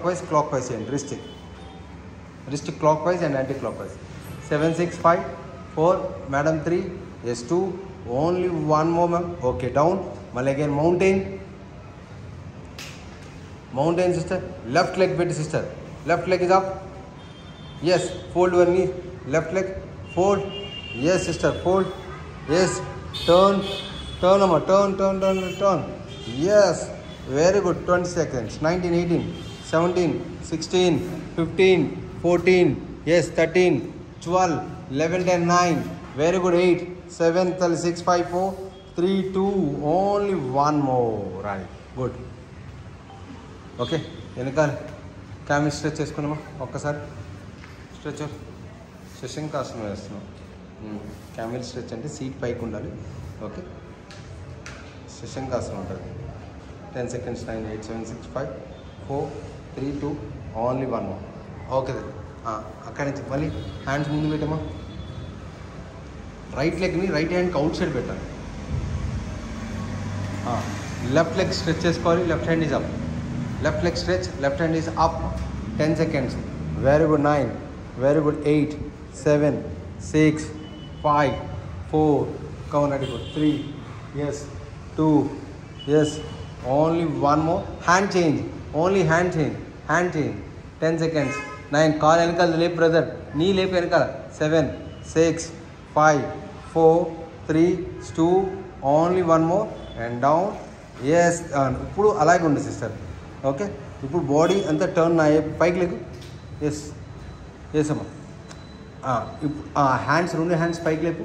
Clockwise clockwise and रिस्टिक rustic clockwise and anticlockwise seven six five four madam three yes two only one more ma'am okay down मल again mountain mountain sister left leg बेटी sister left leg is up yes fold one knee left leg fold yes sister fold yes turn turn अम्मा turn turn turn turn yes very good twenty seconds nineteen eighteen seventeen sixteen fifteen fourteen yes thirteen twelve eleven ten nine very good eight seven thirty six five four three two only one more right good okay వెనకాల camel stretch చేసుకున్నామా ఒక్కసారి stretch session కాస్ట్ వేస్తున్నాం camel stretch అంటే seat పైకి ఉండాలి okay session కాస్ట్ ఉంటుంది ten seconds nine eight seven six five four three two only one one okay अच्छे मल्ल हाँ मुझे पेटमा रईट लगनी रईट हाँ अवट side left leg स्ट्रेवाली left hand is up left leg stretch left hand is up ten seconds very good nine very good eight seven six five four come on at three yes two yes only one more hand change only hand change hand చేయండి ten seconds nine కాలు వెనకాల లేపు brother నీ లేపు వెనకాల seven six five four three two only one more and down yes ఇప్పుడు అలాగే ఉండు సిస్టర్ ఓకే ఇప్పుడు బాడీ అంతా టర్న్ అయ్యే పైకి లేకు ఎస్ ఎస్ అమ్మా ఇప్పుడు హ్యాండ్స్ రెండు హ్యాండ్స్ పైకి లేపు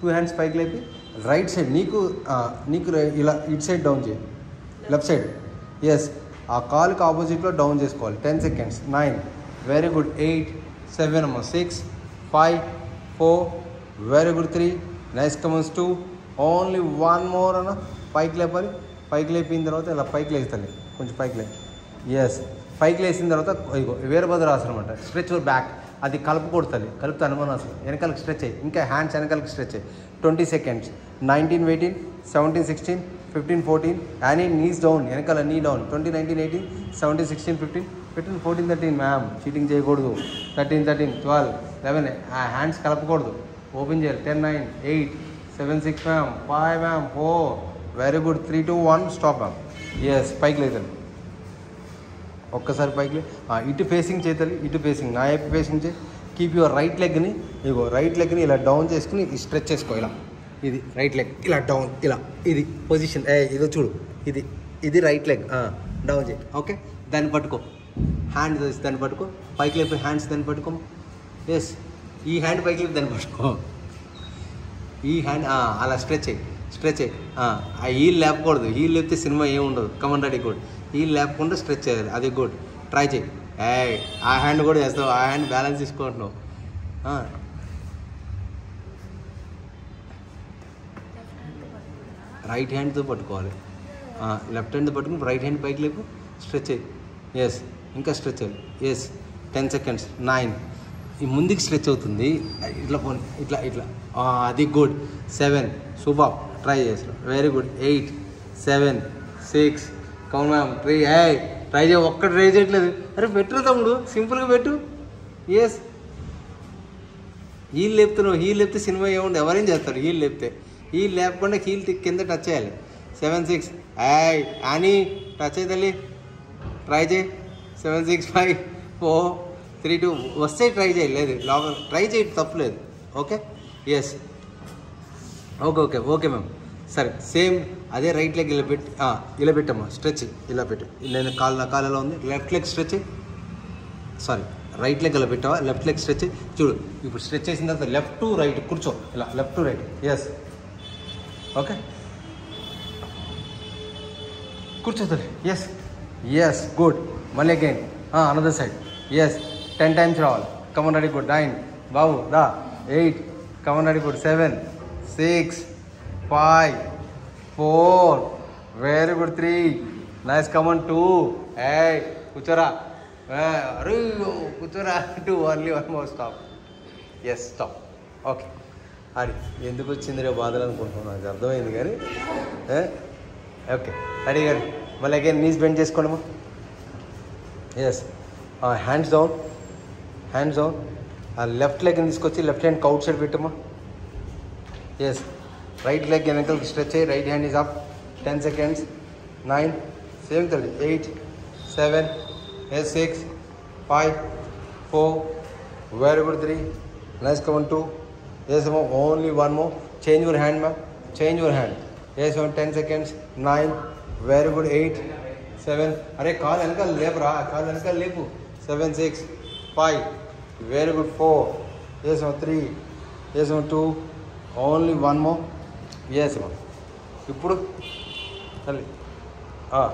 టూ హ్యాండ్స్ పైకి లేపి రైట్ సైడ్ నీకు నీకు ఇలా ఇటు సైడ్ డౌన్ చేయి లెఫ్ట్ సైడ్ ఎస్ ఆ కాలుకి ఆపోజిట్లో డౌన్ చేసుకోవాలి ten seconds nine very good eight seven six five four very good three nice కమన్స్ two only one more అన్న పైకి లేపాలి పైకి లేపిన తర్వాత ఇలా పైకి లేస్తాను కొంచెం పైకి లే ఎస్ పైకి లేసిన తర్వాత ఇగో రాసిన అనమాట స్ట్రెచ్ బ్యాక్ అది కలుపుకొడతాలి కలుపుతా అసలు వెనకాలకు స్ట్రెచ్ అయ్యి ఇంకా హ్యాండ్స్ వెనకాలకు స్ట్రెచ్ అయ్యి twenty seconds nineteen eighteen seventeen sixteen fifteen fourteen Annie knees down వెనకాల knee down twenty nineteen eighteen seventeen sixteen fifteen fifteen fourteen thirteen ma'am cheating చేయకూడదు థర్టీన్ థర్టీన్ ట్వెల్వ్ లెవెన్ ఆ hands కలపకూడదు open చేయాలి ten nine eight seven six ma'am five ma'am four very good three two one stop ma'am yes పైకి లేదండి ఒక్కసారి పైకి ఇటు facing చేతలి ఇటు ఫేసింగ్ నా వైపు ఫేసింగ్ చే కీప్ యువర్ రైట్ లెగ్ని ఇగో రైట్ లెగ్ని ఇలా డౌన్ చేసుకుని స్ట్రెచ్ చేసుకో ఇలా ఇది రైట్ లెగ్ ఇలా డౌన్ ఇలా ఇది పొజిషన్ ఏ ఇదో చూడు ఇది ఇది రైట్ లెగ్ డౌన్ చేయి ఓకే దాన్ని పట్టుకో హ్యాండ్ దాన్ని పట్టుకో పైకి లేపి హ్యాండ్స్ దాన్ని పట్టుకో ఎస్ ఈ హ్యాండ్ పైకి లేపి దాన్ని పట్టుకో ఈ హ్యాండ్ అలా స్ట్రెచ్ అయ్యి స్ట్రెచ్ ఆ హీల్ లేపకూడదు హీల్ లేపితే సినిమా ఏమి ఉండదు come on ready good heel లేపకుండా stretch చేయాలి అది గుడ్ ట్రై చేయి ఏ ఆ హ్యాండ్ కూడా చేస్తావు ఆ హ్యాండ్ బ్యాలెన్స్ తీసుకుంటున్నావు రైట్ హ్యాండ్తో పట్టుకోవాలి లెఫ్ట్ హ్యాండ్తో పట్టుకుని రైట్ హ్యాండ్ పైకి లేపు స్ట్రెచ్ అయ్యి ఎస్ ఇంకా స్ట్రెచ్ అయ్యి ఎస్ టెన్ సెకండ్స్ నైన్ ఈ ముందుకు స్ట్రెచ్ అవుతుంది ఇట్లా పోనీ ఇట్లా ఇట్లా అది గుడ్ సెవెన్ సూపర్ ట్రై చేసిన very good eight seven six కౌన్ మ్యామ్ ట్రై ఏ ట్రై చే ఒక్కటి ట్రై చేయట్లేదు అరే పెట్టు తమ్ముడు సింపుల్గా పెట్టు ఎస్ హీల్ లేపుతున్నావు హీల్ లేపితే సినిమా ఏముండదు ఎవరేం చేస్తారు హీల్ లేపితే హీల్ లేకుండా హీల్ కింద టచ్ చేయాలి సెవెన్ సిక్స్ ఐ అని టచ్ అయ్యి తల్లి ట్రై చేయి seven six five four three two వస్తే ట్రై చేయి లేదు లోపల ట్రై చేయి లేదు okay yes okay okay okay ma'am సరే సేమ్ అదే రైట్ లెగ్ ఇలా పెట్టి ఇలా పెట్టమ్మా స్ట్రెచ్ ఇలా పెట్టు నేను కాలు నా కాలు ఎలా ఉంది left leg stretch sorry right leg ఇలా పెట్టావా లెఫ్ట్ లెగ్ స్ట్రెచ్ చూడు ఇప్పుడు స్ట్రెచ్ చేసిన తర్వాత లెఫ్ట్ టు రైట్ కూర్చో ఇలా left to right yes okay కూర్చోతుంది yes yes good మళ్ళీ again another side yes ten times రావాలి come on ready good nine Babu the eight come on ready good seven six five four very good three nice come on two eight కూర్చోరా ah, అరే కూర్చోరా two only one more stop yes stop okay అది ఎందుకు వచ్చింది రే బాధలు అనుకుంటున్నాను నాకు అర్థమైంది కానీ ఓకే అడిగి కానీ మళ్ళీ అగైన్ నీస్ బెండ్ చేసుకోండి yes hands down hands down left leg తీసుకొచ్చి లెఫ్ట్ హ్యాండ్ కౌట్ సైడ్ పెట్టమ్మా ఎస్ రైట్ లెగ్ వెనకలకి స్ట్రెచ్ అయ్యి right hand is up ten seconds nine same thirty eight seven yes six five four very good three nice come on two Yes, ma'am. Only one more. Change your hand, ma'am. Change your hand. Yes, ma'am. Ten seconds. Nine. Very good. Eight. Seven. अरे काल हल्का लेप रहा काल हल्का लेपू seven six five very good four yes ma'am three yes ma'am two only one more yes ma'am ఇప్పుడు ah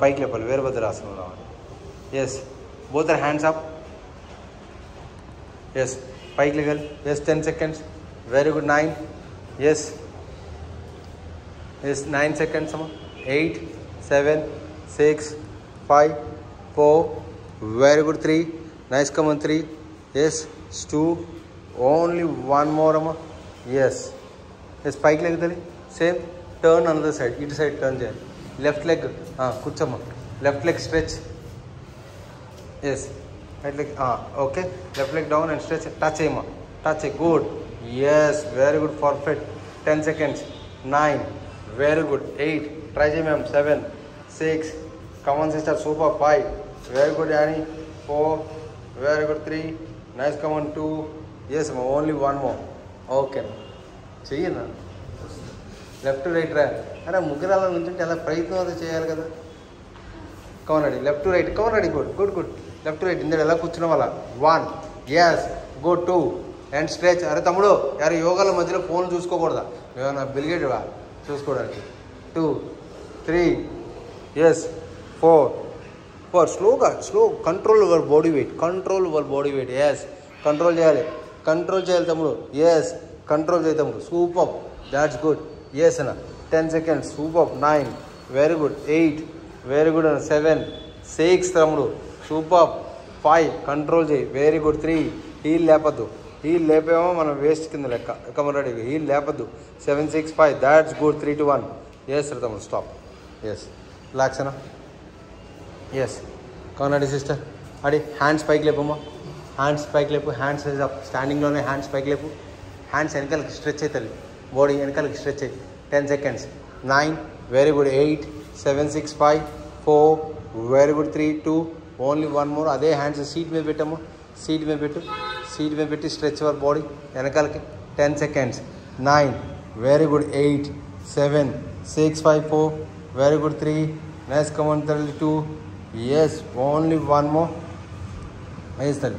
పైకి లేపాలి వీరభద్రాసనం రావాలి yes both are hands up yes Spike legal. Yes, 10 seconds. Very good. 9. Yes. Yes, 9 seconds. 8, 7, 6, 5, 4. Very good. 3. Nice come on. 3. Yes. 2. Only one more. Amma. Yes. Yes, spike leg. Dali. Same. Turn another side. Each side turn there. Left leg. Ah, Left leg stretch. Yes. Right leg okay left leg down and stretch touch చేయమా touch good yes very good perfect ten seconds nine very good eight try చేయి ma'am seven six come on sister super five very good Annie four very good three nice come on two yes ma'am only one more okay చెయ్యనా left right రా అరే ముగ్గురు అలా నుంచుంటే అలా ప్రయత్నం అది చేయాలి కదా come on ready left right come on ready good good good left right ఇందులో ఎలా కూర్చున్న వాళ్ళ one yes go two and stretch అరే తమ్ముడు యారు యోగాల మధ్యలో ఫోన్ చూసుకోకూడదా ఏమైనా బిలిగేటివా చూసుకోవడానికి two three yes four four స్లోగా slow control your body weight control your body weight yes control చేయాలి కంట్రోల్ చేయాలి తమ్ముడు ఎస్ కంట్రోల్ చేయాలి తమ్ముడు సూపర్ దాట్స్ గుడ్ ఎస్ అన్న ten seconds super nine very good eight very good అన్న seven six తమ్ముడు super five control చేయి very good three heel లేపద్దు హీల్ లేపేమో మనం వేస్ట్ కింద లెక్క కమరడి heel లేపద్దు seven six five that's good three two one yes తమ్ముడు స్టాప్ ఎస్ రిలాక్స్ అనా ఎస్ కమరడి సిస్టర్ అడి హ్యాండ్స్ పైకి లేపమ్మా హ్యాండ్స్ పైకి లేపు హ్యాండ్స్ స్టాండింగ్లోనే హ్యాండ్స్ పైకి లేపు హ్యాండ్స్ వెనకాలకి స్ట్రెచ్ అవుతుంది బాడీ వెనకాలకి స్ట్రెచ్ అయ్యి ten seconds nine very good eight seven six five four very good three two only one more अदे हाँ सीट में पेटा सीट में पेट सीट में पेटी stretch our body वनकाल ten second nine very good eight seven six five four very good three nice come thirty two yes only one more नई sir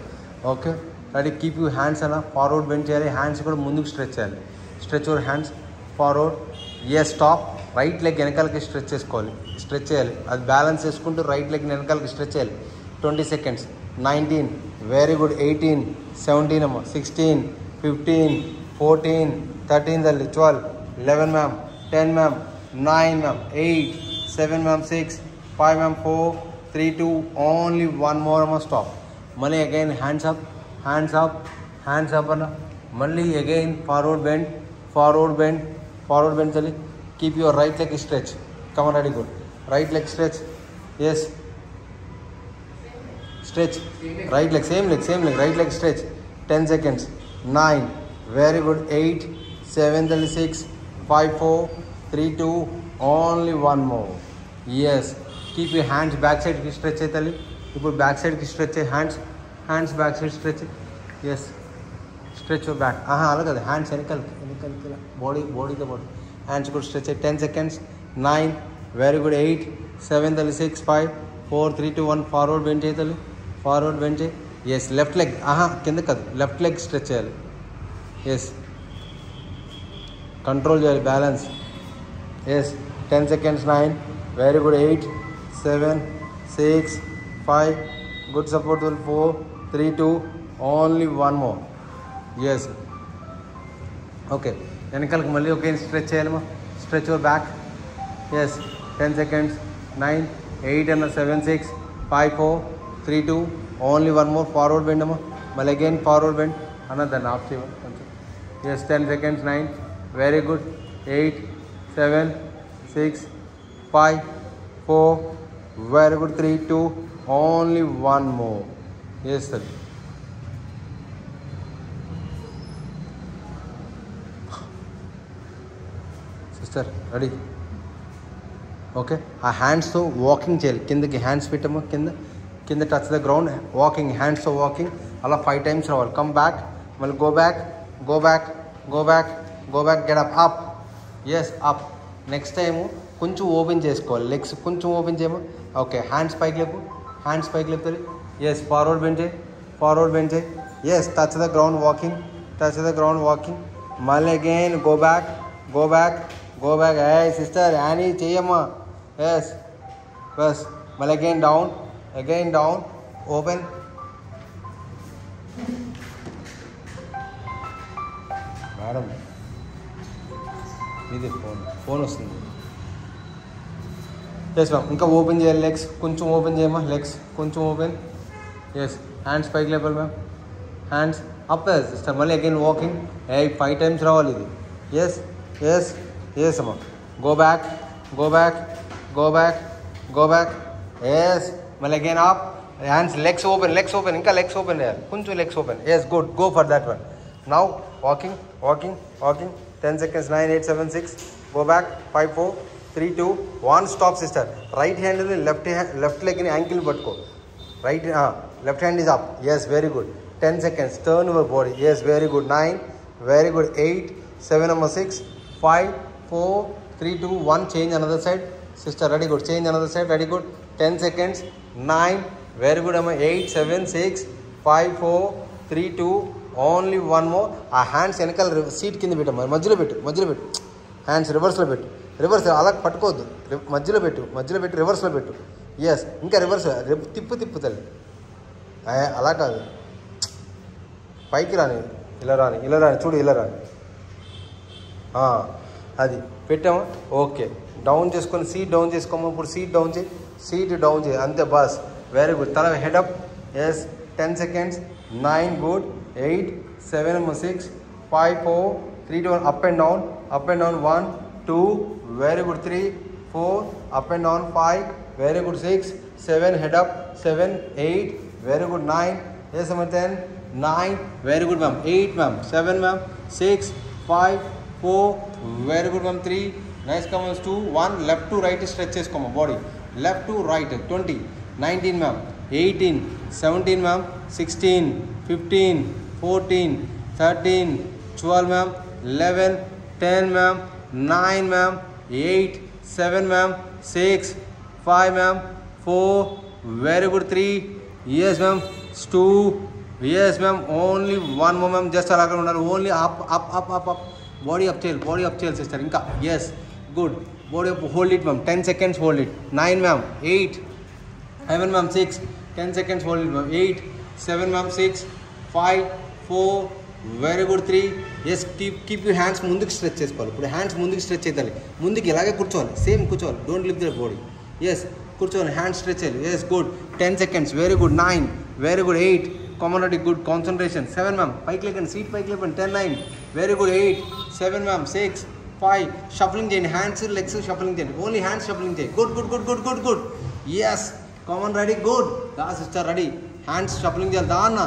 okay अभी keep you hand अला forward bend chair hands मुझे stretch stretch your hand forward yes stop right leg वनकाल stretch stretch చేయాలి అది balance చేసుకుంటూ right leg వెనకాలకి stretch చేయాలి twenty seconds nineteen very good eighteen seventeen అమ్మ sixteen fifteen fourteen thirteen తల్లి twelve eleven ma'am ten ma'am nine ma'am eight seven ma'am six five ma'am four three two only one more అమ్మ stop మళ్ళీ again hands up hands up hands up అన్న మళ్ళీ again forward bend forward bend forward bend తల్లి keep your right leg stretch come on ready good right leg stretch yes stretch right leg same leg same leg right leg stretch 10 seconds 9 very good 8 7 6 5 4 3 2 only one more yes keep your hands back side ki stretch hai tali you put back side ki stretch hai hands hands back side stretch yes stretch your back aha alag adu hands enikal enikal body body the body hands good stretch 10 seconds 9 8 very good eight seven तली six five four three two one forward bend అవుతాలి forward bend yes left leg ఆహా కింద కాదు left leg stretch చేయాలి yes control చేయాలి balance yes ten seconds nine very good eight seven six five good support four three two only one more yes okay వెనకాలకు మళ్ళీ ఒక stretch చేయాలమ్మా stretch your back yes 10 seconds 9 8 and 7 6 5 4 3 2 only one more forward bend well again forward bend another half seven yes 10 seconds 9 very good 8 7 6 5 4 very good 3 2 only one more yes sir sister ready okay ఆ హ్యాండ్స్తో walking చేయాలి కిందకి hands పెట్టము కింద కింద touch the ground walking హ్యాండ్స్తో walking అలా five times రావాలి కమ్ బ్యాక్ మళ్ళీ go back go back go back go back get up up yes up next time కొంచెం ఓపెన్ చేసుకోవాలి లెగ్స్ కొంచెం ఓపెన్ చేయము ఓకే హ్యాండ్స్ పైకి లేపు హ్యాండ్స్ పైకి లేపుతుంది yes forward bend forward bend yes touch the ground walking touch the ground walking మళ్ళీ again go back go back go back ఏ sister Annie చెయ్యమ్మా yes press well again down again down open madam ఇది phone phone వస్తుంది yes ma'am ఇంకా open చేయాలి legs కొంచెం open చేయమా legs కొంచెం open yes hands పైకి లేపాలి మ్యామ్ హ్యాండ్స్ అప్ సిస్టర్ మళ్ళీ అగైన్ వాకింగ్ ఏ ఫైవ్ టైమ్స్ రావాలి ఇది ఎస్ ఎస్ ఎస్ అమ్మా go back go back go back, go back. Yes. Well, again up. Hands, legs open, legs open. Inka legs open there. Kunchu legs open. Yes, good. Go for that one. Now walking, walking, walking. 10 seconds. 9, 8, 7, 6. Go back. 5, 4, 3, 2, 1. Stop, sister. Right hand in the left hand, left leg in ankle patko. Right, uh, left hand is up. Yes, very good. 10 seconds. Turn your body. Yes, very good. 9, very good. 8, 7 number 6, 5, 4, 3, 2, 1. Change another side. Sister ready good change another side ready good ten seconds nine very good అమ్మా eight seven six five four three two only one more ఆ hands వెనకాల seat కింద పెట్టు మధ్యలో పెట్టు మధ్యలో పెట్టు hands రివర్స్లో పెట్టు రివర్స్ అలా పట్టుకోవద్దు మధ్యలో పెట్టు మధ్యలో పెట్టు రివర్స్లో పెట్టు ఎస్ ఇంకా రివర్స్ తిప్పు తిప్పు తల్లి అలా కాదు పైకి రాని ఇలా రాని ఇలా రాని చూడు ఇలా రాని అది పెట్టాము okay down चुस्को seat down seat down seat down अंत बस वेरी गुड तरह हेडअप ये ten second nine good eight six five four three two one up and down up and down one two very good three four up and down five very good six seven head up seven eight very good nine ये समय ten nine very good ma'am eight ma'am seven ma'am six five four very good ma'am three nice come two one लू right स्ट्रेको body left to right twenty nineteen ma'am N C ma'am sixteen fifteen fourteen thirteen twelve ma'am eleven ten ma'am nine ma'am eight seven ma'am six five ma'am four very good three yes ma'am two yes ma'am only one more ma'am just अला only up up up up body up चेल body up चेल sister इंका yes good board hold it ma'am ten seconds hold it nine ma'am eight seven ma'am six ten seconds hold it ma'am eight seven ma'am six five four very good three yes keep keep you hands ముందుకు stretch చేసుకోవాలి ఇప్పుడు hands ముందుకు stretch అవుతాయి ముందుకు ఇలాగే కూర్చోవాలి same కూర్చోవాలి don't lift the body yes కూర్చోవాలి హ్యాండ్ స్ట్రెచ్ చేయాలి yes good ten seconds very good nine very good eight come on good concentration seven ma'am పైకి లేకండి సీట్ పైకి లేకండి ten nine very good eight seven ma'am six five shuffling చేయండి hands legs shuffling చేయండి only hands shuffling చేయండి good good good good good good yes come on ready good the sister ready hands shuffling చేయాలి దా అన్న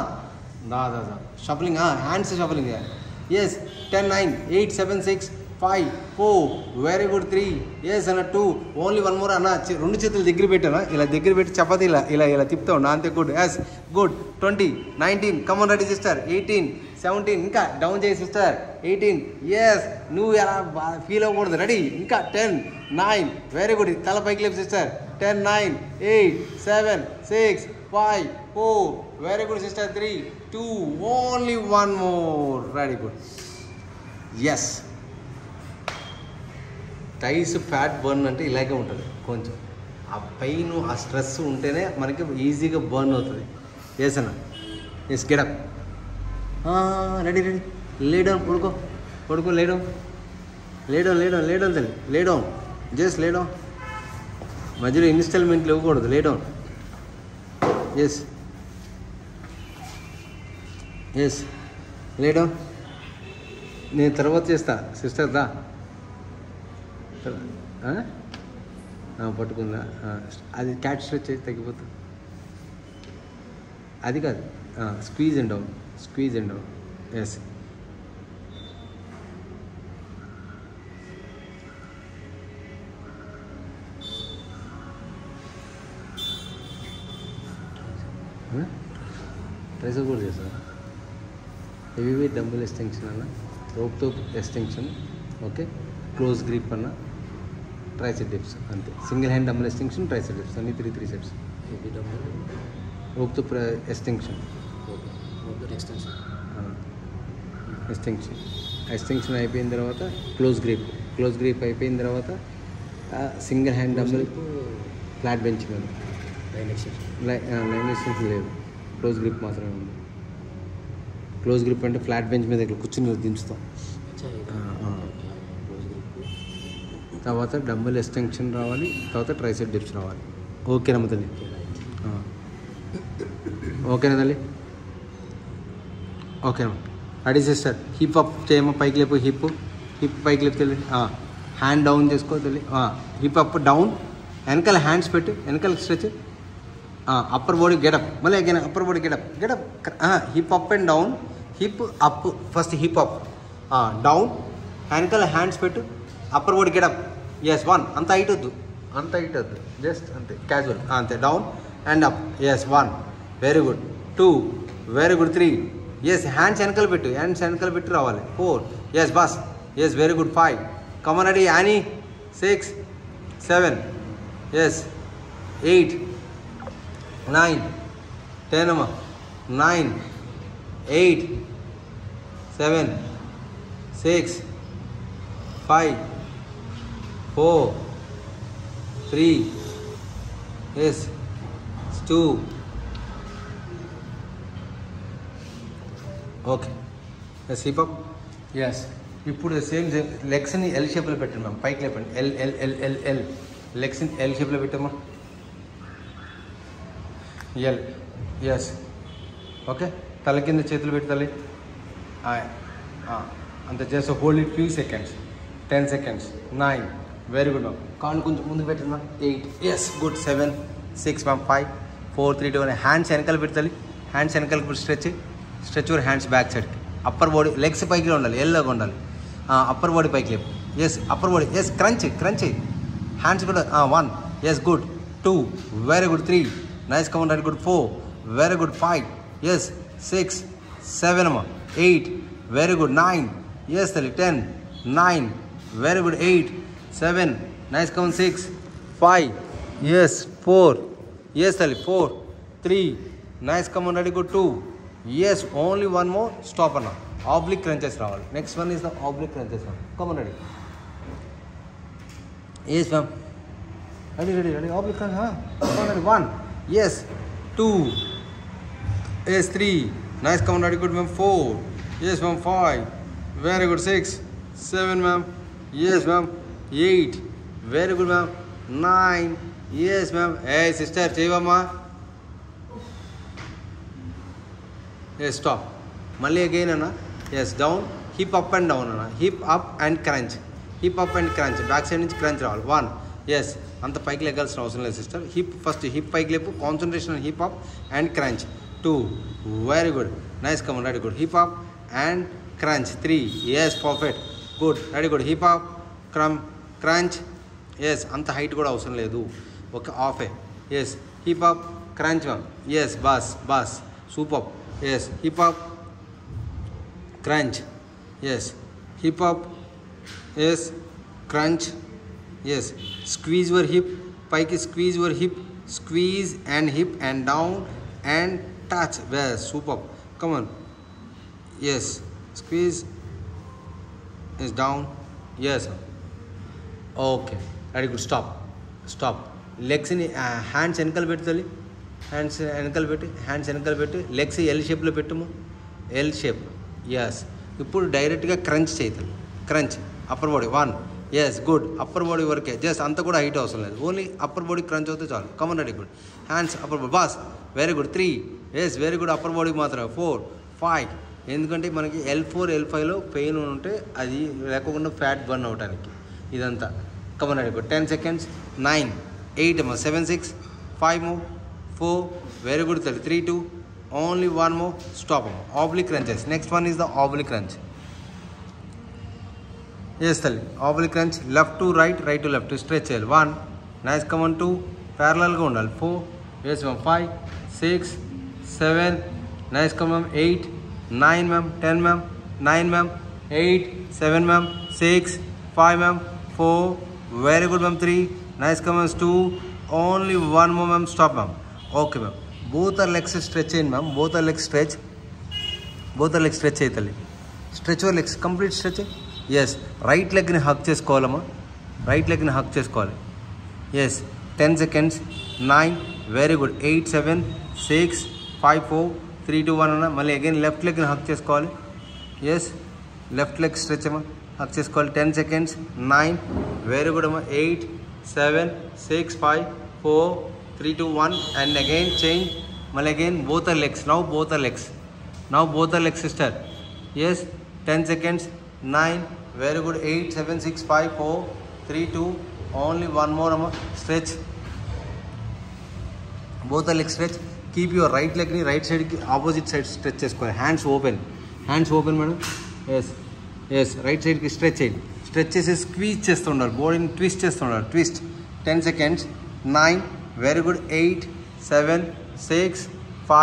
దా దా దా shuffling hands shuffling చేయాలి yes ten nine eight seven six five four very good three yes అన్న two only one more అన్న రెండు చేతులు దగ్గర పెట్టాను ఇలా దగ్గర పెట్టి చపాతి ఇలా ఇలా ఇలా తిప్పుతావు నా అంతే good yes good twenty nineteen come on ready sister eighteen seventeen ఇంకా డౌన్ చేయి సిస్టర్ ఎయిటీన్ ఎస్ నువ్వు ఎలా ఫీల్ అవ్వకూడదు రెడీ ఇంకా టెన్ నైన్ వెరీ గుడ్ తల పైకి లేపు sister ten nine eight seven six five four very good sister three two only one more very good yes thighs fat burn అంటే ఇలాగే ఉంటుంది కొంచెం ఆ పెయిన్ ఆ స్ట్రెస్ ఉంటేనే మనకి ఈజీగా బర్న్ అవుతుంది ఎస్ అన్న yes get up ready ready lie down పడుకో పడుకో lie down lie down lie down lie down తల్లి lie down just lie down మధ్యలో ఇన్స్టాల్మెంట్లు ఇవ్వకూడదు లేడౌన్ ఎస్ ఎస్ లేడౌన్ నేను తర్వాత చేస్తా సిస్టర్ దా పట్టుకుందా అది క్యాట్ స్ట్రెచ్ అయితే తగ్గిపోతుంది అది కాదు squeeze and down squeeze and ऐसे ट्रेस डबल एक्सटेंशन रोप तो extension okay close grip tris and single hand double extension tris dips three three three sets रोप तो एक्सटेंशन ఎక్స్టెన్షన్ ఎక్స్టెన్షన్ అయిపోయిన తర్వాత క్లోజ్ గ్రిప్ క్లోజ్ గ్రిప్ అయిపోయిన తర్వాత single hand dumbbell flat bench కాదు line extension line extension లేదు close grip మాత్రమే ఉంది close grip అంటే ఫ్లాట్ బెంచ్ మీద ఇట్లా కూర్చుని దించుతాం తర్వాత డబ్బుల్ ఎక్స్టెన్షన్ రావాలి తర్వాత ట్రైసెట్ డిప్స్ రావాలి ఓకే తల్లి ఓకేనా తల్లి okay ready sister hip up చేయమో పైకి లేపు హిప్ హిప్ పైకి లేపు హ్యాండ్ డౌన్ చేసుకో హిప్ అప్ డౌన్ వెనకాల హ్యాండ్స్ పెట్టు వెనకాల stretch upper body get up మళ్ళీ again upper body get up get up hip up and down hip up first hip up down వెనకాల హ్యాండ్స్ పెట్టు upper body get up yes one అంత height వద్దు అంత height వద్దు just అంతే casual అంతే down and up yes one very good two very good three yes hands వెనకలు పెట్టు hands వెనకలు పెట్టి రావాలి four yes bus yes very good five come on అడి Annie six seven yes eight nine ten అమ్మా nine eight seven six five four three yes two okay సీపప్ yes ఇప్పుడు same same లెగ్స్ని L షేప్లో పెట్టండి ma'am పైకి లేపండి L L L L L లెగ్స్ని L షేప్లో పెట్టమ్మా ఎల్ ఎస్ ఓకే తల కింద చేతులు పెట్టాలి ah. అంత చేస్తే hold it few seconds ten seconds nine very good ma'am కాళ్ళు కొంచెం ముందు పెట్టిందా eight yes good seven six ma'am five four three two hands వెనకాల పెట్టాలి హ్యాండ్స్ వెనకాల stretch stretch your hands back set upper body legs biking Renault L லாகೊಂಡல் อ่า upper body biking yes upper body yes crunch க்ரஞ்சி hands வெல อ่า1 yes good 2 very good 3 nice come on ரட் good 4 very good 5 yes 6 7 8 very good 9 yes 10 9 very good 8 7 nice come on 6 5 yes 4 yes 4 3 nice come on ரட் good 2 Yes, only one more. Stop now. Oblique crunches travel. Next one is the oblique crunches one Come on, ready. Yes, ma'am. Ready, ready, ready. Oblique crunch, huh? Come on, ready. One. Yes. Two. Yes, three. Nice, come on, ready. Good, ma'am. Four. Yes, ma'am. Five. Very good. Six. Seven, ma'am. Yes, ma'am. Eight. Very good, ma'am. Nine. Yes, ma'am. Hey, sister, Chivama. A stop మళ్ళీ again అన్న yes down hip up and down అన్న hip up and crunch hip up and crunch back side నుంచి crunch రావాలి one yes అంత పైకి లెగ్గాల్సిన అవసరం లేదు సిస్టర్ హిప్ ఫస్ట్ హిప్ పైకి లేపు concentration hip up and crunch two very good nice come very good hip up and crunch three yes perfect good very good hip up crumb crunch yes అంత height కూడా అవసరం లేదు ఒక half yes hip up crunch one yes bus bus super yes hip hop crunch yes hip hop yes crunch yes squeeze your hip pike squeeze your hip squeeze and hip and down and touch well superb come on yes squeeze is down yes okay very good stop stop legs in uh, hands ankle width only hands వెనకలు పెట్టి hands వెనకలు పెట్టి legs L షేప్లో పెట్టుము L shape yes ఇప్పుడు డైరెక్ట్గా crunch చేయాలి crunch upper body one yes good upper body వరకే just అంత కూడా హైట్ అవసరం లేదు ఓన్లీ అప్పర్ బాడీ క్రంచ్ అవుతే చాలు come on ready good hands upper body boss very good three yes very good upper body మాత్రమే four five ఎందుకంటే మనకి ఎల్ ఫోర్ ఎల్ ఫైవ్లో పెయిన్ ఉంటే అది లేకుండా ఫ్యాట్ బర్న్ అవడానికి ఇదంతా come on ready good ten seconds nine eight అమ్మ seven six five four very good thirty three two only one more stop him oblique crunches next one is the oblique crunch yes tell oblique crunch left to right right to left to stretch l one nice come on two parallel go on four yes ma'am five six seven nice come ma'am eight nine ma'am ten ma'am nine ma'am eight seven ma'am six five ma'am four very good ma'am three nice come ma'am two only one more ma'am stop ma'am okay ma'am both are legs stretch ಏನು ma'am both are leg stretch both are leg stretch ಐತಲ್ಲಿ stretch legs complete stretch yes right లెగ్ని Haq చేసుకోవాలమ్మా right లెగ్ని హక్ చేసుకోవాలి yes ten seconds nine very good eight seven six five four three two one అన్న మళ్ళీ again left లెగ్ని హక్ చేసుకోవాలి yes left leg stretch అమ్మా హక్ చేసుకోవాలి ten seconds nine very good అమ్మా eight seven six five four three, two, one, and again change. Well, again both the legs. Now both the legs. Now both the legs, sister. Yes. Ten seconds. Nine. Very good. Eight, seven, six, five, four, three, two. Only one more. Stretch. Both the legs stretch. Keep your right leg ni right side ki opposite side stretch చేసుకోవాలి hands open hands open madam yes yes right సైడ్కి stretch చేయండి stretch చేసి squeeze చేస్తుండాలి బాడీని twist చేస్తుండాలి twist ten seconds nine very good 8 7 6 5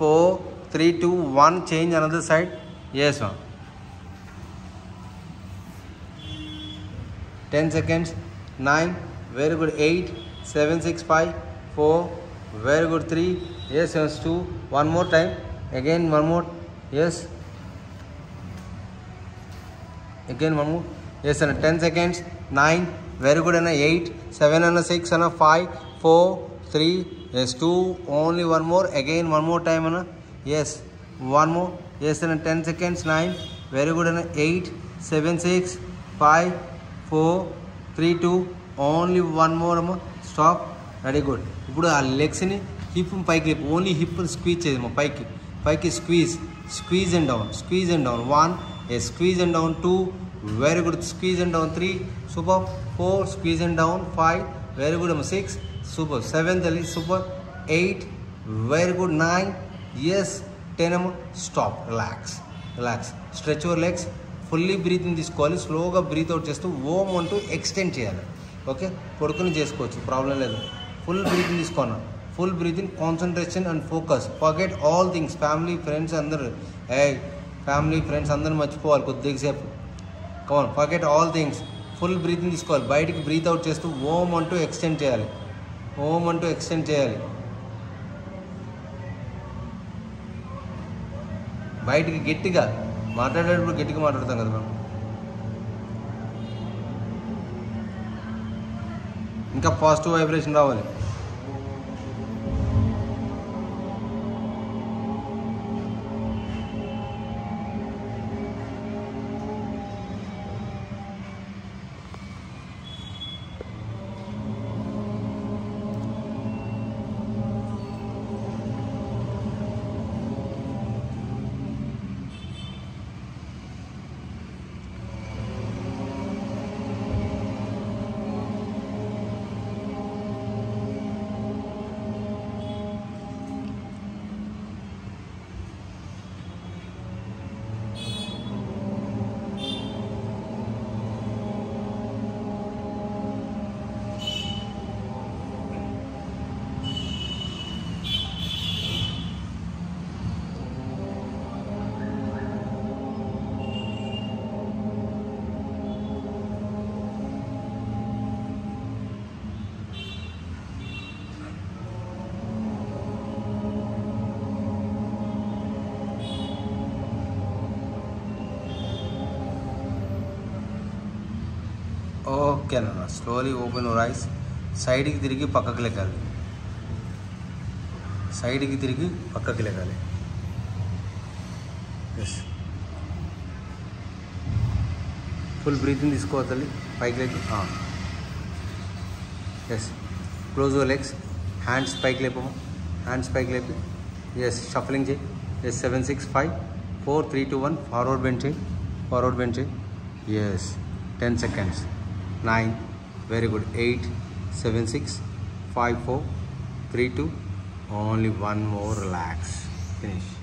4 3 2 1 change another side yes ma'am 10 seconds 9 very good 8 7 6 5 4 very good 3 yes yes 2 one more time again one more yes again one more yes and 10 seconds 9 very good and 8 7 and 6 and 5 4 3 yes 2 only one more again one more time Anna. yes one more yes and 10 seconds 9 very good Anna. 8 7 6 5 4 3 2 only one more అమ్మ stop ready good ఇప్పుడు ఆ లెగ్స్ని hip పైకి only hip squeeze చేయదమ్మా పైకి పైకి squeeze squeeze and down squeeze and down one A squeeze and down two very good squeeze and down three super four squeeze and down five very good అమ్మ six super seven తల్లి super eight very good nine yes ten ఏమో stop relax relax stretch over legs fully breathing తీసుకోవాలి స్లోగా breathe out చేస్తూ ఓమ్ అంటూ extend చేయాలి okay పడుకుని చేసుకోవచ్చు ప్రాబ్లం లేదు ఫుల్ బ్రీతింగ్ తీసుకున్నాను full breathing concentration and focus forget all things family friends అందరు ఏ ఫ్యామిలీ ఫ్రెండ్స్ అందరూ మర్చిపోవాలి సేపు Kavan forget all things full breathing తీసుకోవాలి బయటికి బ్రీత్ అవుట్ చేస్తూ ఓమ్ అంటూ ఎక్స్టెండ్ చేయాలి ఓం అంటూ ఎక్స్టెండ్ చేయాలి బయటికి గట్టిగా మాట్లాడేటప్పుడు గట్టిగా మాట్లాడతాం కదా మేము ఇంకా పాజిటివ్ వైబ్రేషన్ రావాలి ఓకే అన్న స్లోలీ ఓపెన్ యువర్ ఐస్ సైడ్కి తిరిగి పక్కకు లెక్కాలి సైడ్కి తిరిగి పక్కకి లెక్కాలి ఎస్ ఫుల్ బ్రీతింగ్ తీసుకోవాలి పైకి లెక్కి yes close your legs hands పైకి లేపము హ్యాండ్స్ పైకి లేపి ఎస్ షఫలింగ్ చేయి yes seven six five four three two one forward bench చేయి ఫార్వర్డ్ బెంచ్ చేయి yes 10 seconds nine very good eight seven six five four three two only one more relax finish